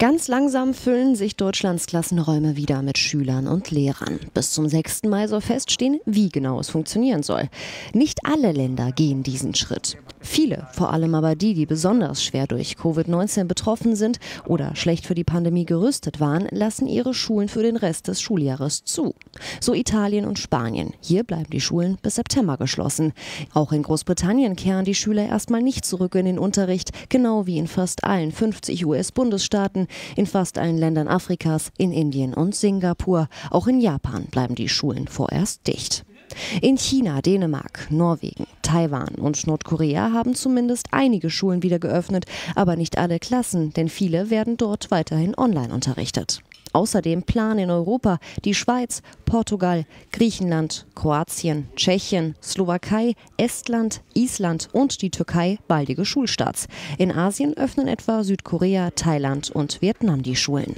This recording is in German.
Ganz langsam füllen sich Deutschlands Klassenräume wieder mit Schülern und Lehrern. Bis zum 6. Mai soll feststehen, wie genau es funktionieren soll. Nicht alle Länder gehen diesen Schritt. Viele, vor allem aber die, die besonders schwer durch Covid-19 betroffen sind oder schlecht für die Pandemie gerüstet waren, lassen ihre Schulen für den Rest des Schuljahres zu. So Italien und Spanien. Hier bleiben die Schulen bis September geschlossen. Auch in Großbritannien kehren die Schüler erstmal nicht zurück in den Unterricht, genau wie in fast allen 50 US-Bundesstaaten in fast allen Ländern Afrikas, in Indien und Singapur. Auch in Japan bleiben die Schulen vorerst dicht. In China, Dänemark, Norwegen, Taiwan und Nordkorea haben zumindest einige Schulen wieder geöffnet, aber nicht alle Klassen, denn viele werden dort weiterhin online unterrichtet. Außerdem planen in Europa die Schweiz, Portugal, Griechenland, Kroatien, Tschechien, Slowakei, Estland, Island und die Türkei baldige Schulstarts. In Asien öffnen etwa Südkorea, Thailand und Vietnam die Schulen.